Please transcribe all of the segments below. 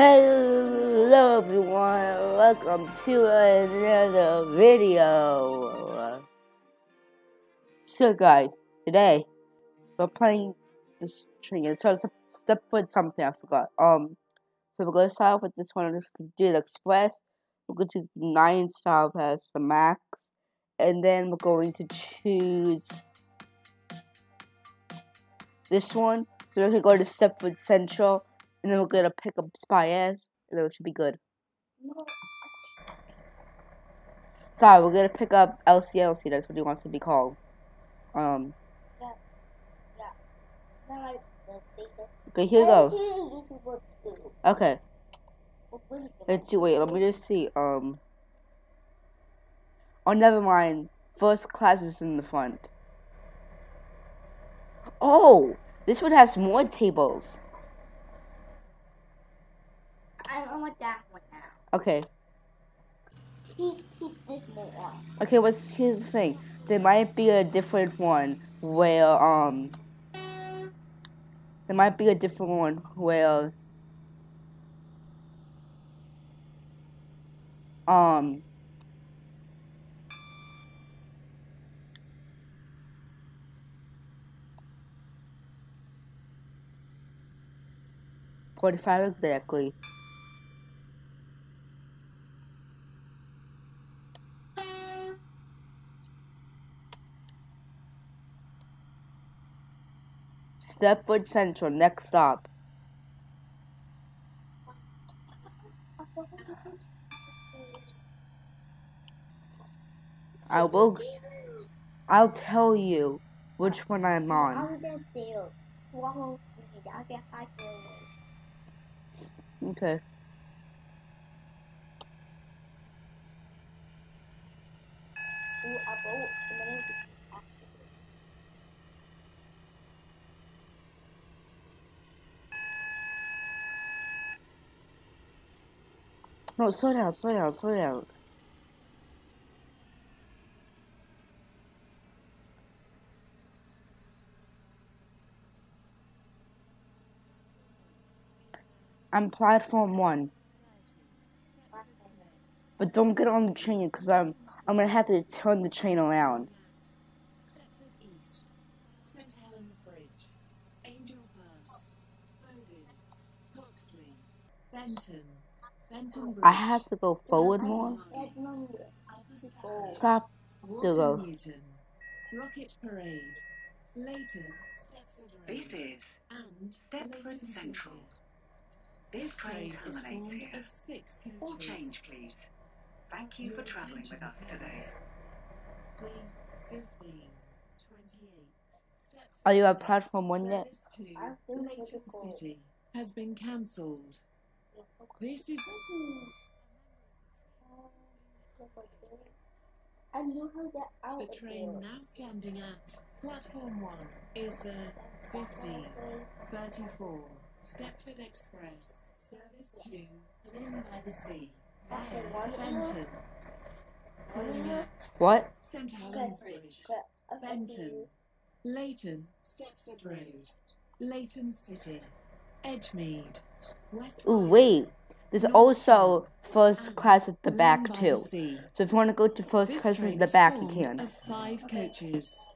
Hello everyone, welcome to another video. So guys, today we're playing this string. It's called step foot something I forgot. Um, so we're gonna start off with this one. Just do the express. We're going to choose nine style as the max, and then we're going to choose this one. So we're gonna go to Stepford Central, and then we're gonna pick up Spy and then it should be good. Sorry, we're gonna pick up LCLC. That's what he wants to be called. Um. Okay, here we go. Okay. Let's see. Wait, let me just see. Um. Oh, never mind. First class is in the front. Oh, this one has more tables. I want that one now. Okay. Keep, keep this more. Okay, what's here's the thing. There might be a different one where um there might be a different one where um forty five exactly. Stepford Central, next stop. I will. I'll tell you which one I'm on. I'll get deal. Wow, I'll get five deal. Okay. Ooh, I vote. And then No, slow down, slow down, slow down. I'm platform one, but don't get on the train because I'm I'm gonna have to turn the train around. Benton. I have to go forward more. Stop. Walter go. Rocket Parade, Road, This is and Stepford Central. This train is here. of six All change, please. Thank you for travelling with us today. D fifteen twenty eight. Are you at platform one yet? To cool. City has been cancelled. This is I knew how to get out the train here. now standing at platform one is the fifteen thirty four Stepford Express service to Lynn by the Sea via Benton. Calling at What? St Helens Bridge. Benton, Leighton, Stepford Road, Leighton City, Edgemead, West. Ooh, wait. There's also first class at the back too. the So if you want to go to first This class at the back, you can. Of five coaches.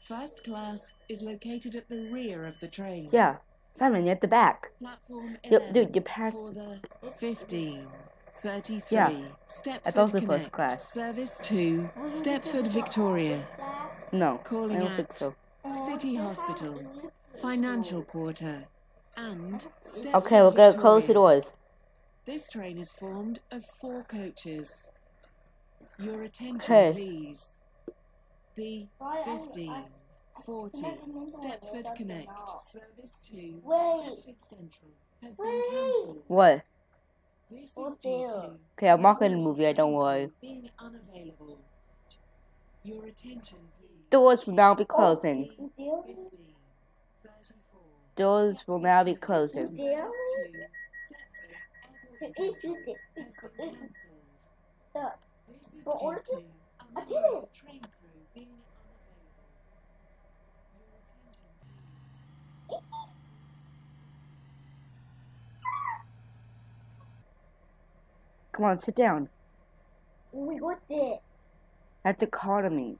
First class is located at the rear of the train. Yeah, Simon, you're at the back. Platform 11 dude, you passed- for the 15, 33 Yeah, Stepford that's also Connect. first class. Service to Stepford Victoria. No, Calling I don't think so. City Hospital, Financial Quarter, and Stepford Okay, we're gonna close the doors. This train is formed of four coaches. Your attention, Okay. please. The 15, 40 Stepford Connect service to Wait. Stepford Central has been cancelled. What? This Oh, is due to Okay, I'm not gonna one of move the don't worry. being unavailable. Your attention, please. Doors will now be closing. 15, Doors will now be Stepford closing. It. has been It's cancelled. the This is But due what to is a I member did it. the train crew being unavailable. Your attention, please. Come on, sit down. We got this. That's economy.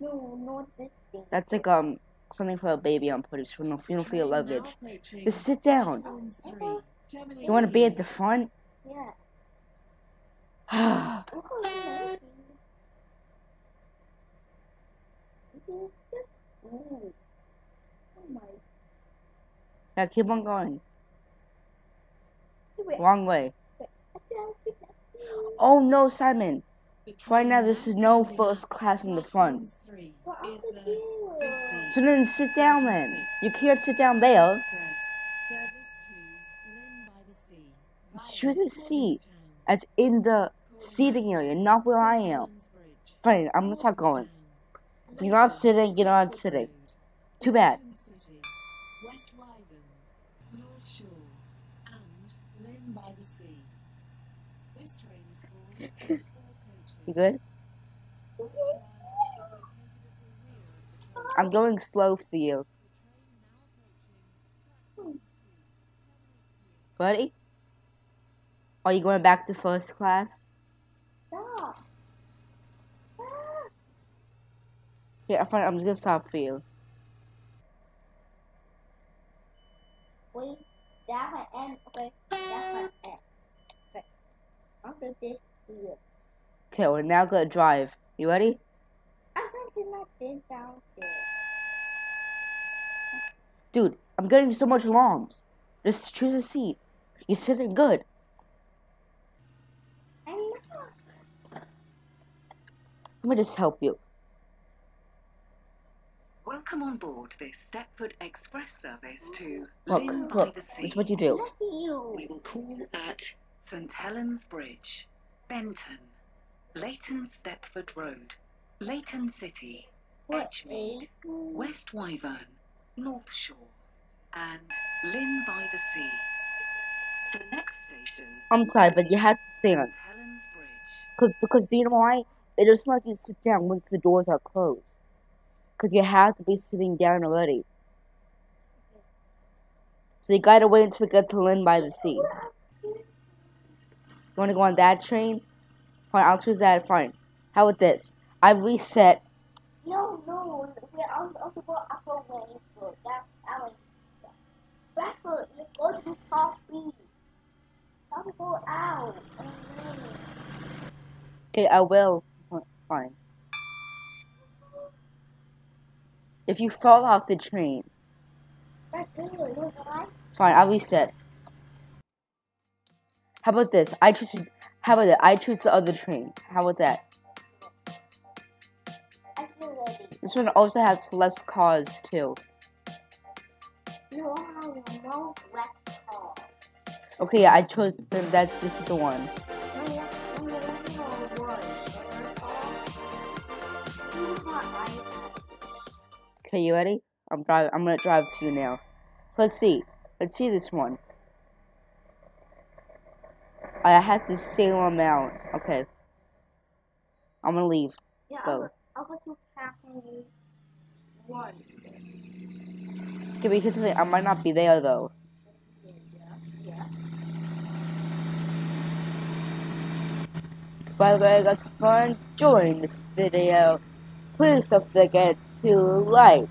No, not this thing. That's like um something for a baby. I'm pretty sure. No, you don't feel Train now luggage. Just sit down. Platform You want to be at the front? Yeah. yeah, Look how it's It is so smooth. Oh my. keep on going. Wait, Wrong way. I don't think that's it. Oh no, Simon. Right now, train this is no first class in the front. platform three What is are the So then sit down then. You can't sit down there. Express service to Lynn by the Sea. via Choose a seat. That's in the seating area, not where I am. Fine, I'm gonna start going. You're not sitting, you're not sitting. Too bad. West Wyvern, North Shore, and Lynn by the Sea. This train is full of four coaches. You good? First class is located at the rear of the train. I'm going slow for you. Buddy? Are you going back to first class? Stop. Ah. Yeah, fine, I'm just gonna stop for you. Wait, that one and okay, that one and okay. I'll do this here. Okay, we're now gonna drive. You ready? I'm going to knock this downstairs. Dude, I'm getting so much alarms. Just choose a seat. You're sitting good. I'm not. Let me just help you. Welcome on board this Stepford Express service to Look, Lynn by look, the this is Sea. what you do. You. We will call at St Helens Bridge, Benton, Leighton Stepford Road, Leighton City, What Edgemead, West Wyvern, North Shore, and Lynn by the Sea. The next station, I'm sorry, but you had to stand. St Helens Bridge. Cause, because do you know why? It doesn't like you sit down once the doors are closed. Because you have to be sitting down already. So you gotta wait until we get to Lynn by the Sea. You wanna go on that train? Fine, I'll choose that. Fine. How about this? I reset. No, no, we're on also go upper way for that alley. Bradford, you go to coffee. How to go out Okay, I will. Fine. If you fall off the train, fine, I'll reset. How about this? I choose. How about that? I choose the other train. How about that? This one also has less cars too. No, no. Okay, I chose. That's this is the one. Okay, you ready? I'm driving. I'm gonna drive to you now. Let's see. Let's see this one. I have the same amount. Okay. I'm gonna leave. Yeah, Go. I'll passenger one. Okay, because of it, I might not be there though. Yeah, yeah. By the way, guys, if you're enjoying this video, please don't forget to like,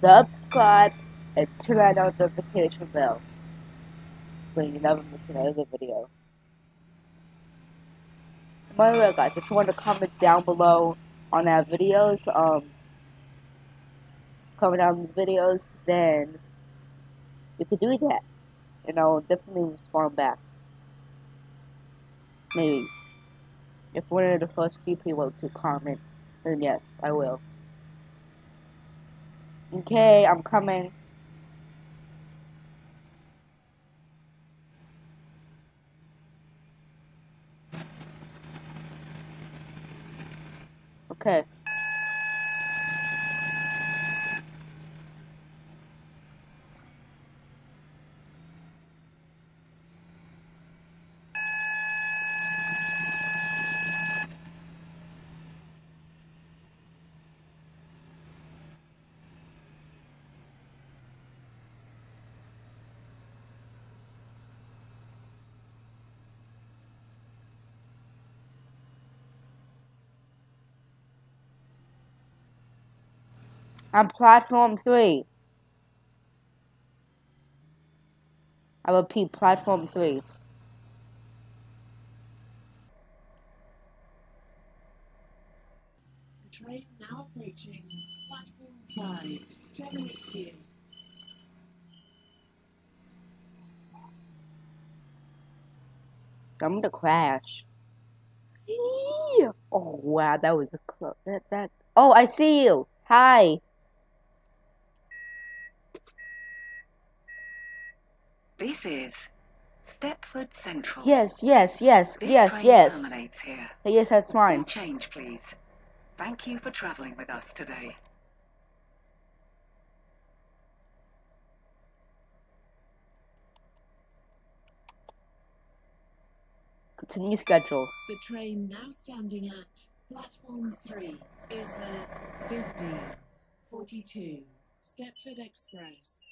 subscribe, and turn on notification bell so you never miss another video. By the way, guys, if you want to comment down below on our videos, um, comment on the videos, then you could do that, and I'll definitely respond back. Maybe. If one of the first few people to comment, then yes, I will. Okay, I'm coming. Okay. On platform three. I repeat, platform three. The train now approaching platform 5. 10 minutes here. I'm gonna crash. Oh wow, that was a close. That that. Oh, I see you. Hi. This is Stepford Central. Yes, yes, yes, This yes, train yes. terminates here. Yes, that's fine. Change, please. Thank you for travelling with us today. Continue schedule. The train now standing at platform 3 is the 1542 Stepford Express.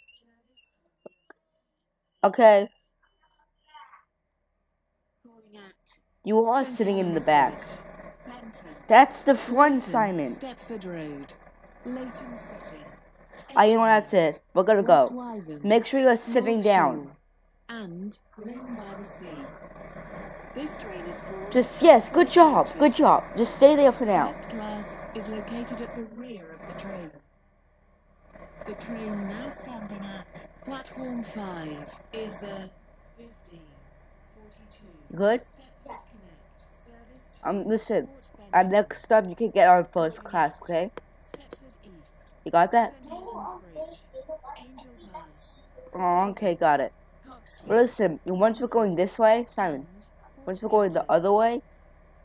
Okay, you are St. sitting in the back. Benton, That's the front, Leighton, Simon. Stepford Road, Leighton City. I you know that's it. We're gonna go. Wyvern, Make sure you're sitting North down. And Lynn by the Sea. This train is full. Just yes, good job, good job. Just stay there for now. First class is located at the rear of the train. The train now standing at platform 5 is the 1542. Good. Stepford Connect service to Um, listen. At next stop, you can get on first class. Okay? Stepford East, You got that? St. Helens Bridge, Angel Pass, Oh, okay, got it. Listen, once we're going this way, Simon. Once we're going the other way,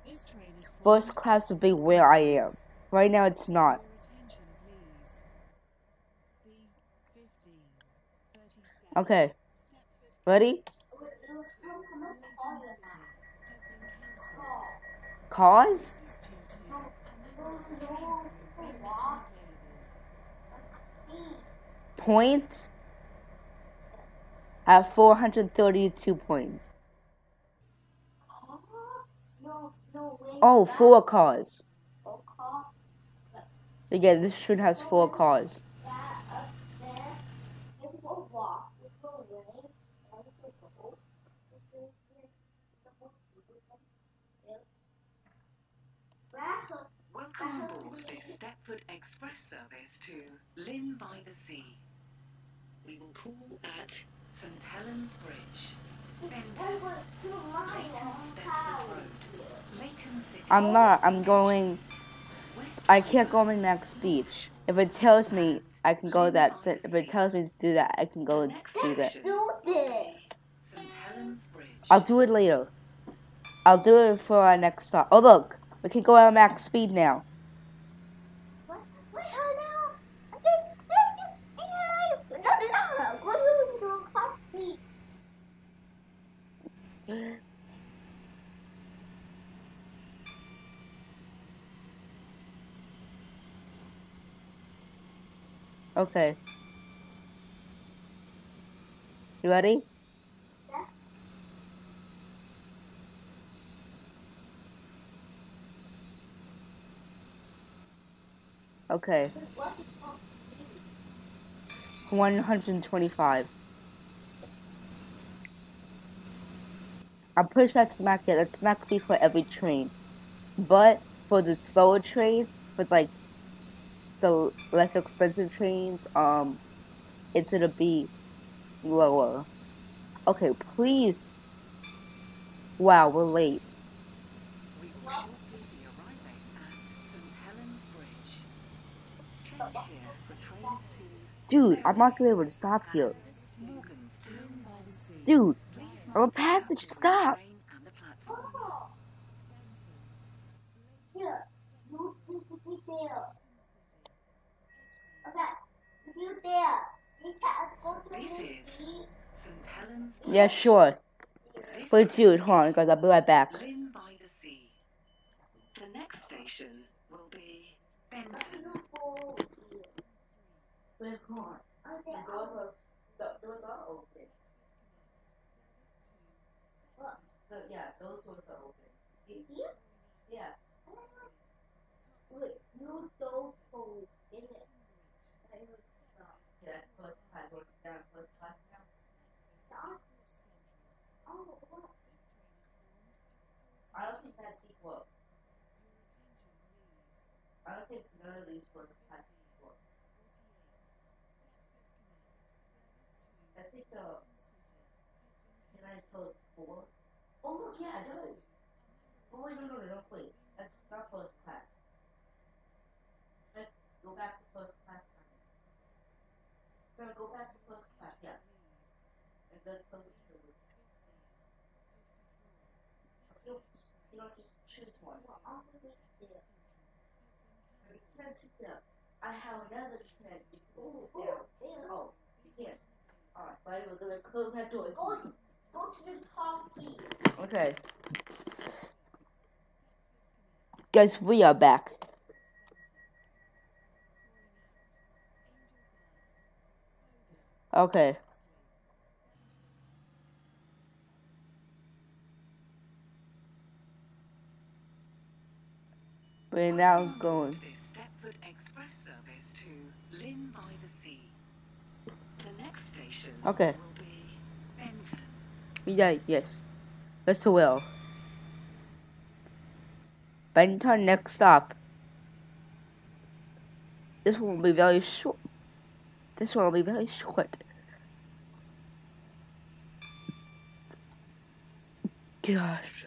This train first class will be where I am. Right now, it's not. Your attention, please. The 1537 Okay, Stepford ready? service to Leighton City has been cancelled. Cause? This is due to a member of the train crew being unavailable. Point? At 432 points. Oh, four cars. Again, this train has four cars. that up there. If we go walk, we go away, and we go go. This is the most beautiful thing. Back up. Welcome aboard this Stepford Express service to Lynn by the Sea. We will call at St Helens Bridge, Benton, Over to my Leighton Stepford house. Road, Leighton City. I'm not. I'm going. I can't go in max speed. If it tells me I can go that, but if it tells me to do that, I can go and do that. Do this. St Helens Bridge. I'll do it later. I'll do it for our next stop. Oh look, we can go at max speed now. How now? I think- I think- No, no, no, no. Go to the coffee. Okay. You ready? Yeah. Okay. What is coffee? 125. I'm pretty sure that's max it. That's max speed for every train. But for the slower trains, for like the less expensive trains, um, it's gonna be lower. Okay, please. Wow, we're late. We will shortly be arriving at St Helens Bridge. Change here for trains to Dude, I'm not gonna be able to stop here. Dude, I'm a passage, stop. Yeah, sure. Wait, dude, hold on, guys. I'll be right back. Lynn by the Sea. The next station will be Benton. Beautiful. On. Okay. The doors are open. yeah, those doors are open. Here? Yeah. Wait, you don't hold in it. that's first class. What's down first class now? Oh, what? I don't think that seat works. I don't think none of these first class seats work. I think uh, can I post four? Oh look, yeah, it does. Oh wait, no, no, no, no, wait. That's not first class. Let's go back to first class. So go back to first class, yeah. And then close to You, know, just choose one. Well, gonna sit there. You can't sit there. I have another can Oh, oh. Oh, you can't. Alright, buddy, we're gonna close that door. Go, Okay. Guys, we are back. Okay. We're now going. This Stepford Express service to Lynn by the Sea. The next station Okay. will be Benton. Yeah, yes. Yes, we will. Benton next stop. This one will be very short. This one will be very short. Gosh.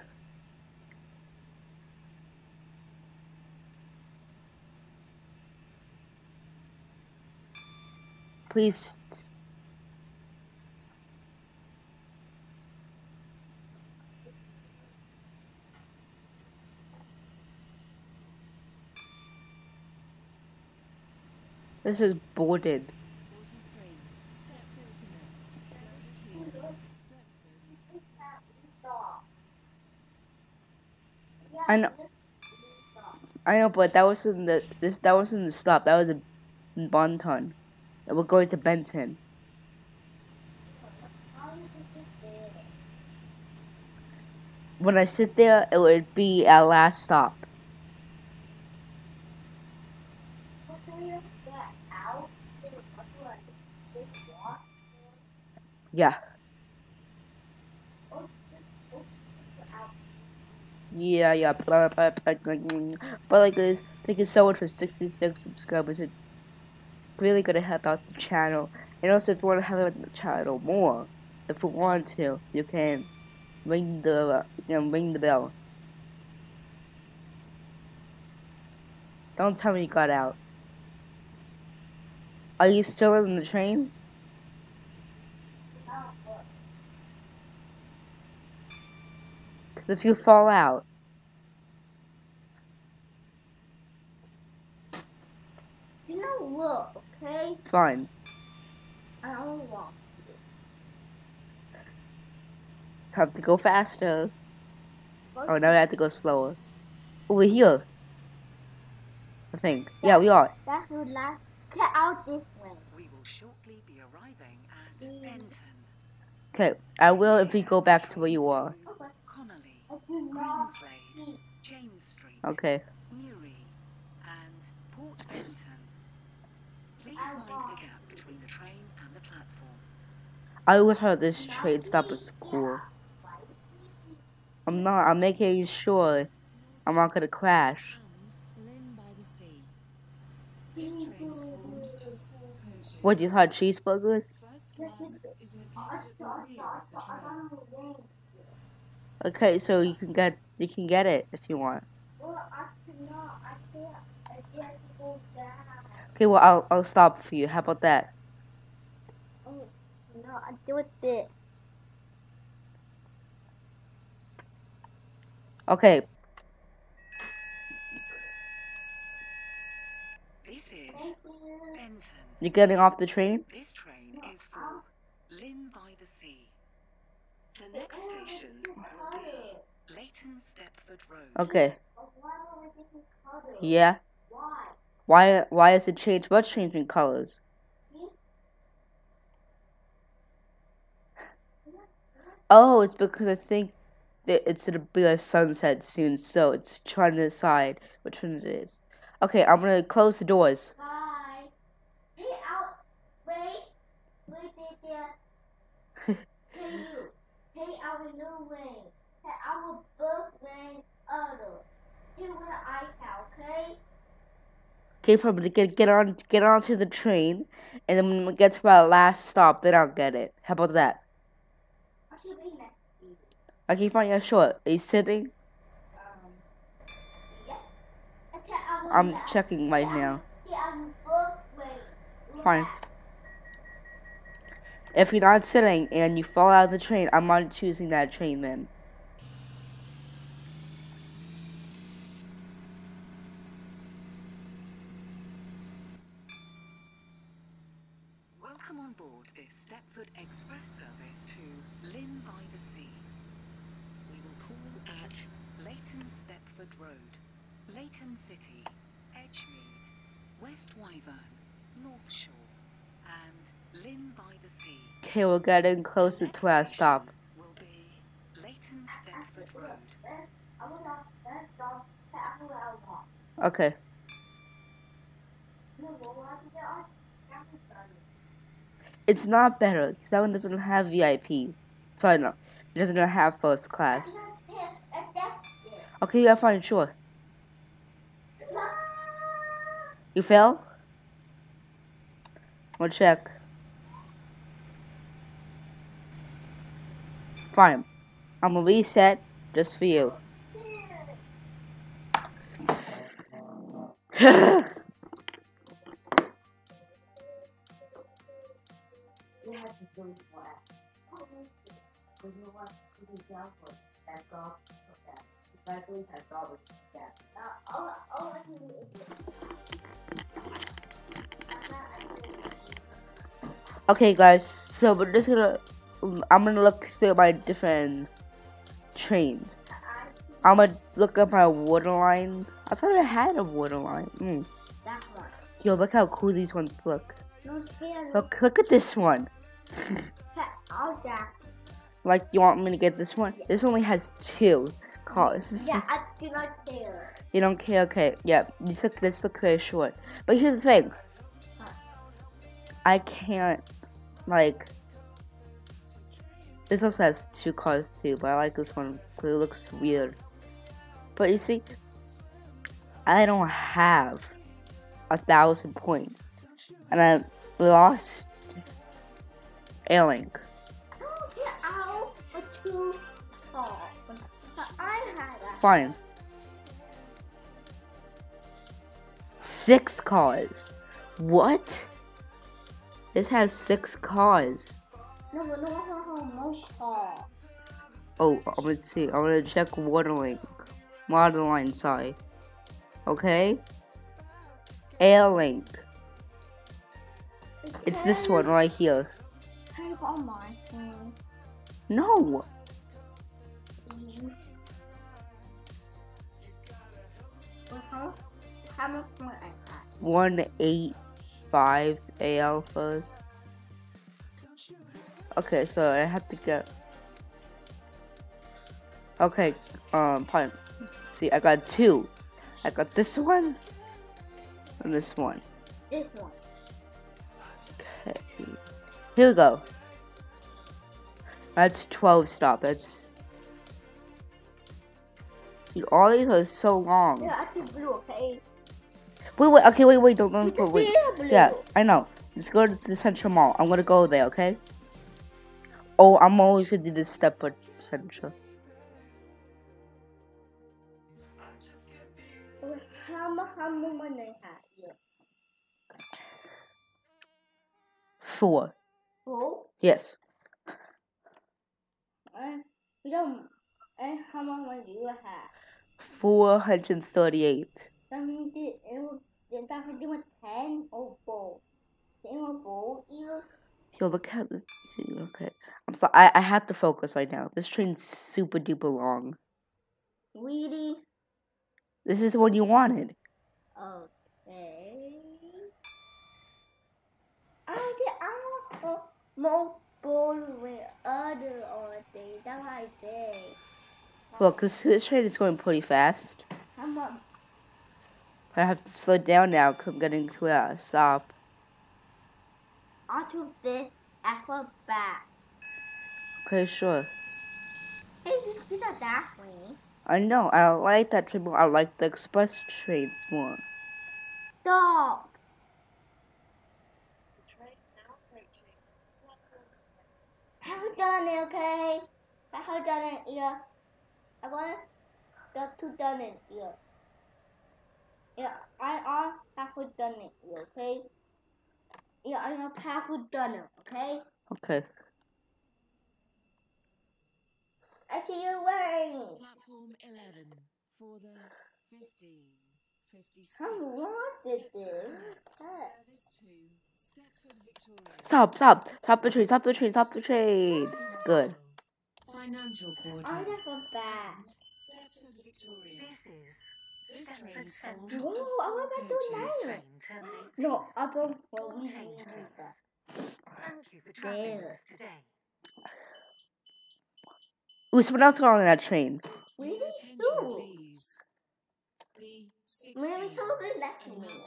Please. This is Borden. 43. Stepford Connect. Service to Stepford. is Yeah, I know. I know, but that was in the this that was in the stop. That was in Bonton. And we're going to Benton. When I sit there, it would be our last stop. What do you get out? Then what do I do? Just walk? Yeah. Yeah, yeah. Blah, blah, blah. But like this, thank you so much for 66 subscribers. It's really gonna help out the channel. And also, if you want to help out the channel more, if you want to, you can ring the you know, ring the bell. Don't tell me you got out. Are you still in the train? Out, but Because if you fall out, You know, look, okay? fine. I don't want. Time to go faster. Oh, now we have to go slower. Over here. I think. Yeah, we are. That's the last. Get out this way. We will shortly be arriving at Mm. Benton. Okay, I will if we go back to where you are. Not James Street, Okay. Newry, and Port Benton. Please mind the gap between the train and the platform. I will have this train stop at school. I'm not. I'm making sure I'm not gonna crash. What you thought cheeseburgers? Okay, so you can get you can get it if you want. Well, I cannot. I can't. I have to go down. Okay, well I'll I'll stop for you. How about that? Oh, no, I do it this. Okay. This is you. Benton. You're getting off the train? This train is for Lynn by the Sea. The next station will be Leighton Stepford Road. Okay. Yeah. Why? Why is it changed? What's changing colors? Oh, it's because I think that it's gonna be a sunset soon, so it's trying to decide which one it is. Okay, I'm gonna close the doors. Bye. Hey, out. Wait. our new ring. That our book ring other. Here with the okay? Okay, for me to get get on get onto the train, and then when we get to our last stop, then I'll get it. How about that? I should be next to you. Okay, fine. Yeah, sure. Are you sitting? Um, yes. Okay, I'm checking right now. Yeah, I'm book ring. Fine. If you're not sitting and you fall out of the train, I'm not choosing that train then. Welcome on board this Stepford Express service to Lynn by the Sea. We will call at Leighton Stepford Road, Leighton City, Edgemead, West Wyvern, North Shore, and Lynn by the Sea. Okay, we're getting closer to our stop. Will be Leighton Stepford Road. Then I will not. Then stop. Then I will out walk. Okay. No, what will I do there? I will start it. It's not better. That one doesn't have VIP. Sorry, no. It doesn't have first class. I'm not there. If that's it. Okay, yeah, fine, sure. You fell? We'll check. Fine. I'm gonna reset just for you. You have to do what? When you want to do down for that golf for that. If I do that golf with that. Uh, all, all reset just for you. okay, guys, so we're just gonna. I'm gonna look through my different trains. I'm gonna look up my waterline. I thought I had a waterline. Mm. that one. Yo, look how cool these ones look. Look, look at this one. Like, you want me to get this one? This only has two cars. Yeah, I do not care. You don't care? Okay, yeah. This look, this looks very short. But here's the thing. I can't, like. This also has two cars too, but I like this one because it looks weird. But you see, I don't have a thousand points, and I lost a link. Fine. Six cars. What? This has six cars. No, no tall. Uh, oh, I'm gonna see. I'm gonna check Waterlink. Waterline, sorry. Okay? Airlink. It's this one right here. On my phone. No! Well, how, how much more I 185 AL first. Okay, so I have to get. Okay, um, pardon. See, I got two. I got this one and this one. This one. Okay. Here we go. That's 12 stop. That's. Dude, all these are so long. Yeah, I can blue, okay? Wait, wait, okay, wait, wait, don't, don't, wait. see it blue. Yeah, I know. Let's go to the Central Mall. I'm gonna go there, okay? Oh, I'm always gonna do this step for Central. Four. Four. Yes. And how much money do you have? 438. That means it, was ten or four. Ten or four. You. Yo, look at this. Okay. I'm sorry. I, I have to focus right now. This train's super duper long. Weedy. This is the one you wanted. Okay. I did. I want with other or thing. That's what I. Look, this, this train is going pretty fast. How much? I have to slow down now because I'm getting to a stop. Took this apple back. Okay, sure. Hey, you like that train. I know, I don't like that train more. I like the express trains more. Stop. The train now approaching platform 7. I haven't done it, okay? I haven't done it yet. I want got to done it yet. Yeah, I I haven't done it okay? Yeah, I haven't done it, okay? Okay. I see your way. Platform 11 for the 15, 56. How long did this? Service to Stepford Victoria. Stop, stop, stop the train, stop the train, stop the train. Good. Hospital, Financial I quarter. never back. Stepford Victoria. This is This train is full Whoa, of I four want to do coaches. that. train terminates No, here. I don't All believe changes. that. Thank you for traveling with There. us today. Ooh, someone else got on that train. We Your did attention, too. please. The 16. Maybe somebody next to me. 11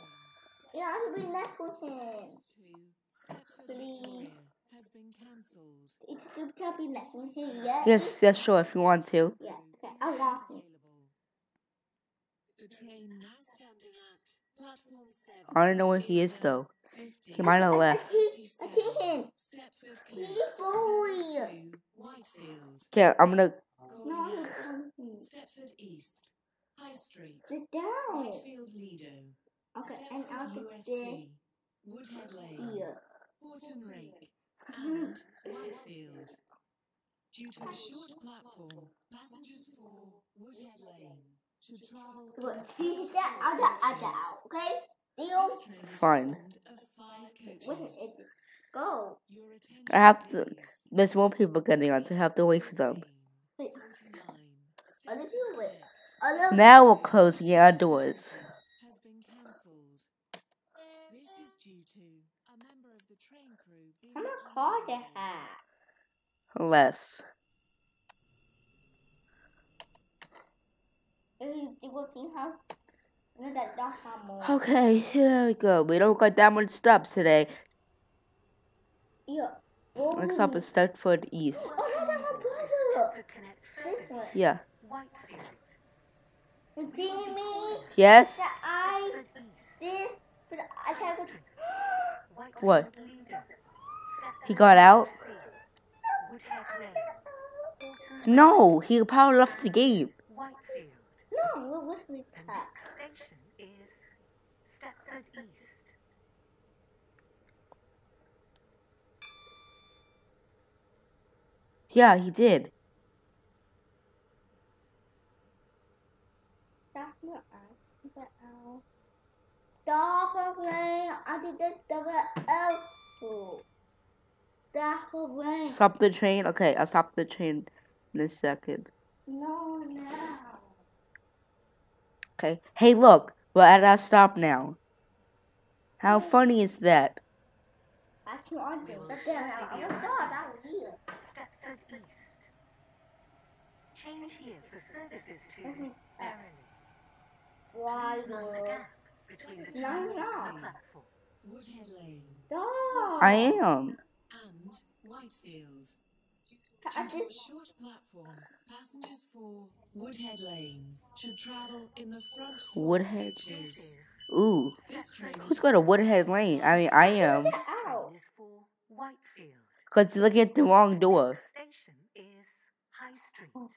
Yeah, I will be next to him. service to Stepford Please. Victoria has been cancelled. It could tell next to him, yeah? Yes, yes, sure, if you want to. Yeah, okay, I want him. Available. The train now standing at platform 7. I don't know where he is though. He might have left. see, I see him. Stepford He Connect boy. service to Whitefield. Okay, I'm gonna. No, I'm at coming. Stepford East, High Street, Sit down. Whitefield Lido, Okay, and Stepford I'll UFC, Woodhead Lane, here. Horton Rake, and Whitefield. Due to a short platform, passengers for Woodhead Lane should travel in Look, see that other other out, okay? Deal. This train is Fine. formed of five Where coaches. is it? Go. I have to. There's more people getting on, so I have to wait for them. Wait. 49, Other Stepford people wait. Now we're closing our doors. has been cancelled. This is due to a member of the train crew being I'm gonna call the unavailable. hat. Less. You will see how. No, that don't have more. Okay, here we go. We don't got that much stops today. Yeah. Next up is Stepford East. Oh, no, that's my brother. This one. Yeah. Whitefield. You see me? Yes? I Stepford did, but I can't What? He got out? FC. Woodhead Lane. Horton No, he probably left the game. Whitefield. No, we're with me. The next station is Stepford East. Yeah, he did. That's not us. But L. Stop playing. I did the double L. Stop playing. Stop the train. Okay, I'll stop the train in a second. No, no. Okay. Hey, look, we're at our stop now. How funny is that? I can't We do will I be was arriving thought that was here. at Stepford East. Change here for services to Mhm. Verily. Why Please mind the would? gap between the No, two no. Woodhead Lane I am. and Whitefield. I Due to a short platform, passengers for Woodhead Lane should travel in the front Woodhead. This coaches. Ooh. who's going is Who's got a Woodhead Lane? I mean, I am. Get this train out. is for Whitefield. Because you look at the wrong door. Station is High Street. Oh.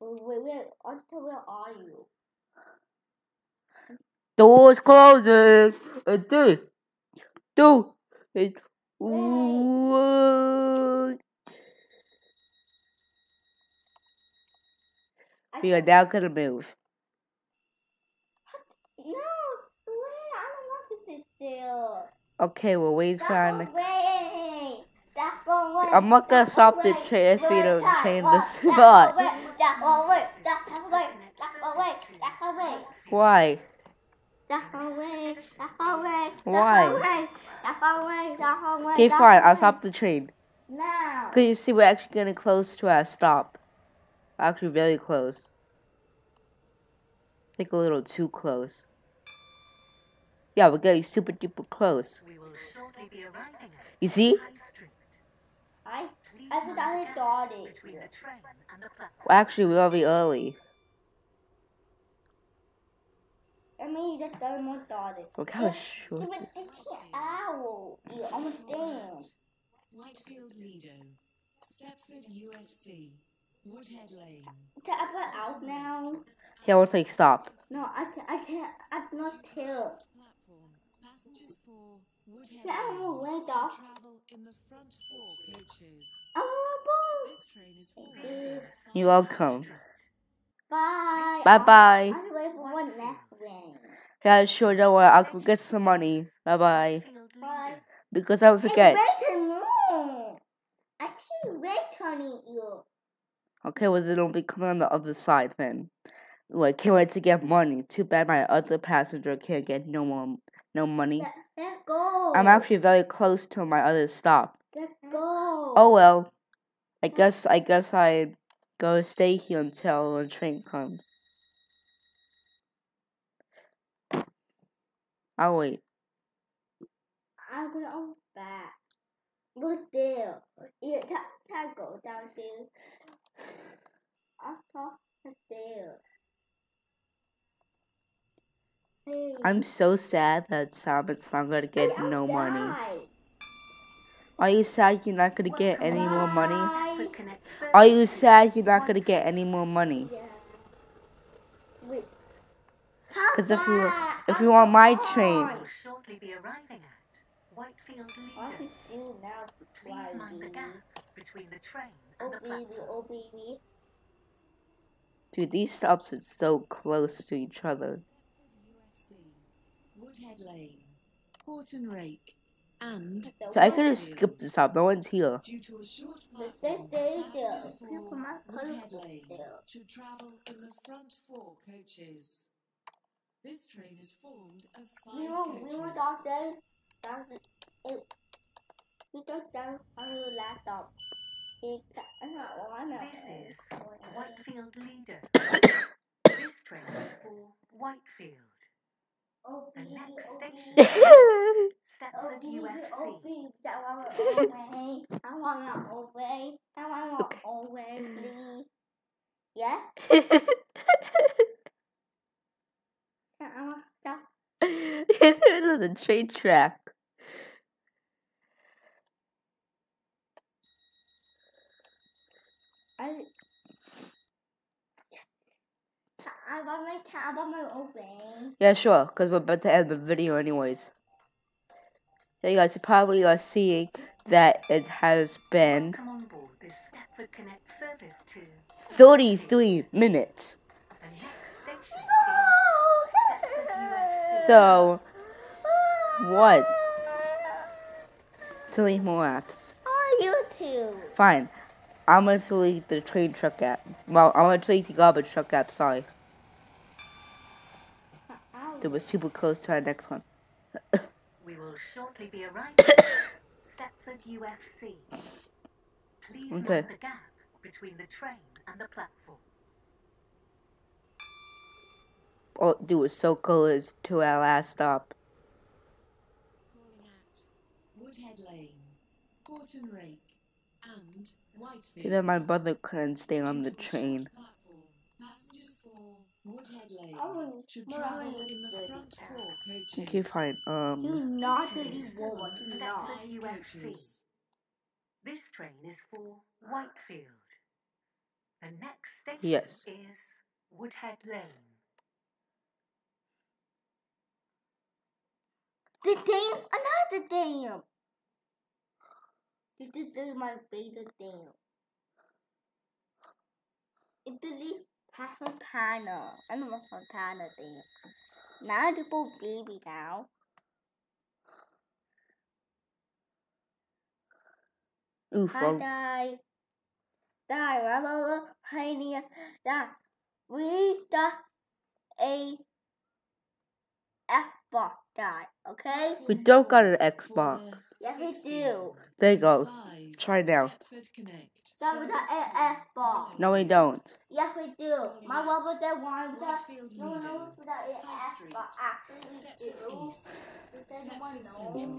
Wait, wait, wait. Until where are you? Doors closing. A three, two, and one. We are now gonna move. No, wait. I don't want to sit there. Okay, we're waiting for our That's next. away. That's. I'm not gonna That's stop the train as we Wait, don't change the spot. away. That's away. That's Stepford away. Connect That's service away. to That's away. Whitefield. Why? Away. Why? Away. Away. Okay, fine. I'll stop the train. Now. Cause you see, we're actually getting close to our stop. Actually, very close. I think a little too close. Yeah, we're getting super duper close. We will shortly be arriving at You see? I. I thought I mind the thought it. between the train and the platform. Well, actually, we'll be early. I mean, you just don't want daughters. Look how It's- short It's this- it's an owl. You understand? Whitefield Lido, Stepford UFC, Woodhead Lane. Can I put out now? Yeah, we'll take stop. No, I can't. I can't. I cannot Due to a tell. short platform, passengers for Woodhead Yeah, I'm Lane awake, should Doc. travel in the front four coaches. Oh, This train is full you. of five You're welcome. bye. Bye bye. I'm waiting for one next ring. Yeah, sure, don't worry. I'll go get some money. Bye bye. Bye. Because I would forget. It's waiting more. I keep waiting you. Okay, well, then it'll be coming on the other side then. Well, I can't wait to get money. Too bad my other passenger can't get no more, no money. Let, let's go. I'm actually very close to my other stop. Let's go. Oh well. I guess I guess I go stay here until the train comes. I'll wait. I'm gonna go back. Go there. Yeah, ta go down there. I'll talk to there. Hey. I'm so sad that Simon's not gonna get Hey, I'll no money. Are you sad you're not gonna get any more money? Bye. Stepford Connect Are you sad you're not gonna get any more money? Because if you- Papa, if you want my train- will shortly be arriving at Whitefield Lido. we do now? Please mind the gap between the train Oh and the baby, platform. oh baby. Dude, these stops are so close to each other. Stepford UFC, Woodhead Lane, Houghton Rake, and So I could have skipped this stop. No one's here. due to a short platform, there is a passengers for Woodhead Lane should travel in the front four coaches. This train is formed of five We were, we were down there. Down it, we got down on your laptop. It, I'm not one of This it. is Whitefield Lido. this train is for Whitefield. Oh The next oh station baby. is Stepford UFC. I want to away. I want to away. I want to away, please. Yeah? I want to it's in the middle of the train track. I I want my I want my own thing. Yeah, sure, because we're about to end the video anyways. So you guys are probably uh, seeing that it has been Come on board this Stepford Connect service to 33 minutes. the next station is Stepford UFC. So, what? Delete more apps. Oh, YouTube. Fine. I'm gonna delete the train truck app. Well, I'm gonna delete the garbage truck app, sorry. It was super close to our next one. We will shortly be arriving at Stepford UFC. Please Okay. mind the gap between the train and the platform. Oh, dude, it's so close to our last stop. calling at Woodhead Lane, Houghton Rake, and Whitefield. See that my brother couldn't stay on the Due to a train. short platform, Passengers for Woodhead Lane Oh, should travel in the front four coaches. Okay, fine. You Um, not This train is full not. five coaches. This train is for Whitefield. The next station Yes. is Woodhead Lane. The dam, another dam. This is my favorite thing. It's the Fontana. I know what Fontana dam. Now the full baby now. oof. Hi guys. Die, remember, pioneer, die. We the A F box die, okay? We don't got an Xbox. Yes, we do. There you go. five Try now. Stepford Connect. That was service the to AF box. No, we don't. Yes, we do. My rubber that one that Whitefield no Lido, no the AF High Street, box Stepford do. East, But then one Stepford no. Central,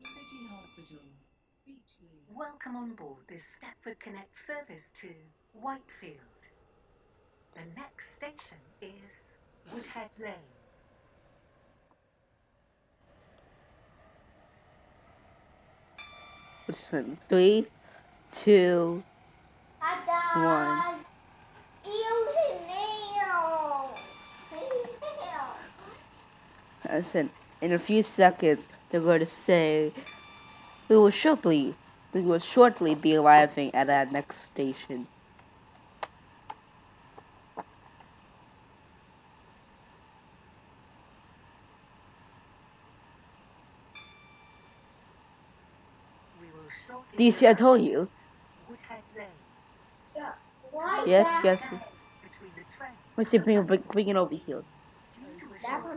City Hospital, Beach Welcome on board this Stepford Connect service to Whitefield. The next station is Woodhead Lane. Listen, three, two, One. One. listen. In a few seconds, they're going to say, "We will shortly, we will shortly be arriving at our next station." We will shortly Do you see? I told you. Woodhead Lane Why Yes, that? yes. between the train. Let's see, bring, bring, bring it over here. Due to a That short one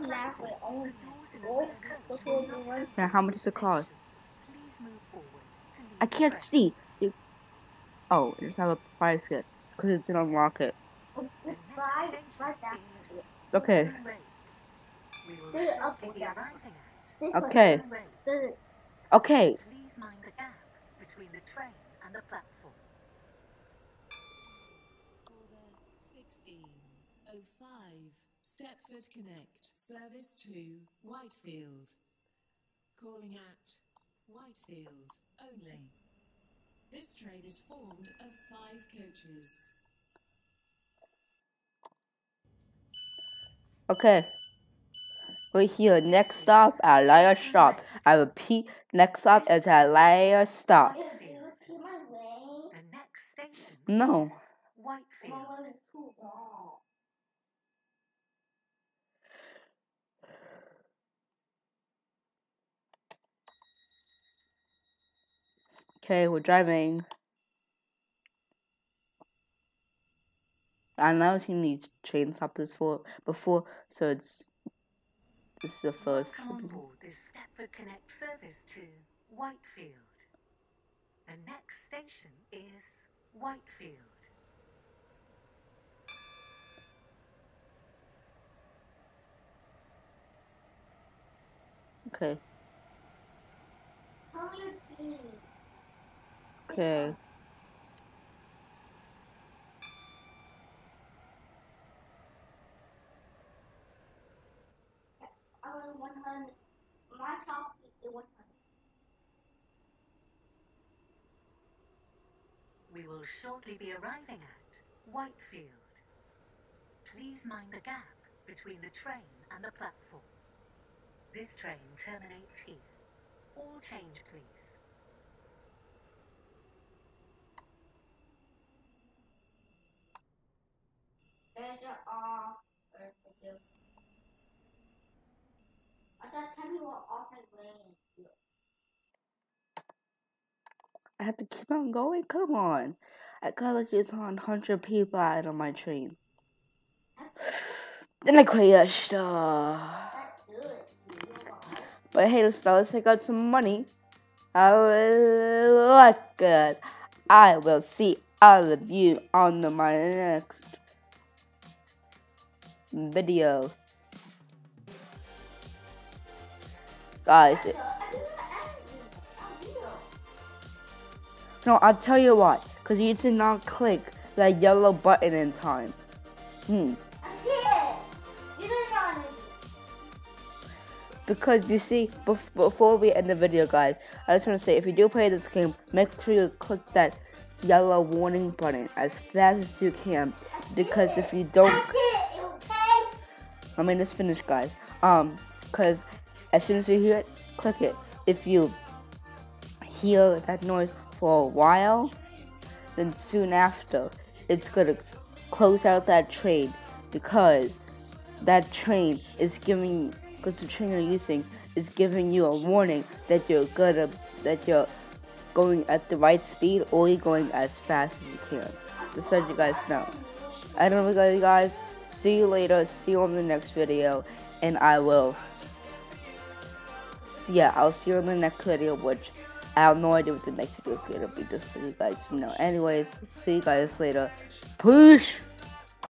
last way only. Doors Oh, and circuits before will we not went- Now, how much does it cost? I can't see. You- Oh, it's not a price kit because it didn't unlock it. Okay. Okay. Okay. Please mind the gap between the train and the platform. For the 1605 Stepford Connect service to Whitefield. Calling at Whitefield only. This train is formed of five coaches. Okay. We're here. Next stop at Liar Stop. I repeat, next stop is at Liar Stop. If you see my way, The next No. Whitefield. my way is too long. Okay, we're driving. I never seen these train stops for before, so it's this is the first. Welcome on board this Stepford Connect service to Whitefield. The next station is Whitefield. Okay, How you see? okay. I was 100. My top is 100. We will shortly be arriving at Whitefield. Please mind the gap between the train and the platform. This train terminates here. All change, please. A off. Or. I what offers lane. I have to keep on going. Come on, I gotta get on hundred people out on my train. Then I what? but hey, let's let's take out some money. I will look good. I will see all of you on the, my next video. Guys, no, I'll tell you what, because you did not click that yellow button in time. Hmm. Because you see, bef- before we end the video, guys, I just want to say if you do play this game, make sure you click that yellow warning button as fast as you can. Because if you don't, I mean, just finish, guys. Um, because as soon as you hear it, click it. If you hear that noise for a while, then soon after, it's gonna close out that train because that train is giving because the train you're using is giving you a warning that you're gonna that you're going at the right speed or you're going as fast as you can. Just so you guys know. I don't know you guys. See you later. See you on the next video, and I will. See, yeah, I'll see you on the next video, which I have no idea what the next video is gonna be. Just so you guys know. Anyways, see you guys later. Push.